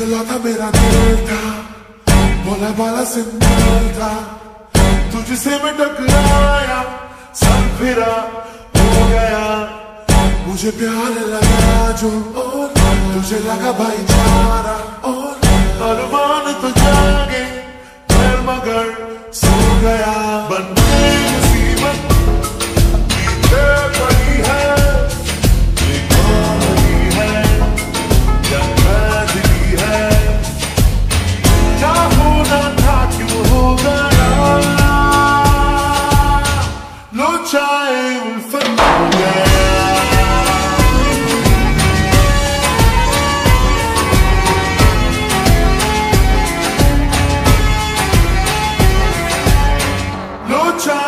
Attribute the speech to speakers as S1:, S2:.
S1: इकलौता मेरा दिल था बोला बाला सिंपल था तुझसे मैं टकराया, सब फिरा हो गया। मुझे प्यार लगा जो, तुझे लगा भाईचारा। और अरमान तो जागे मगर सो गया। मुसीबत sarà Lucha e un fermone Lucha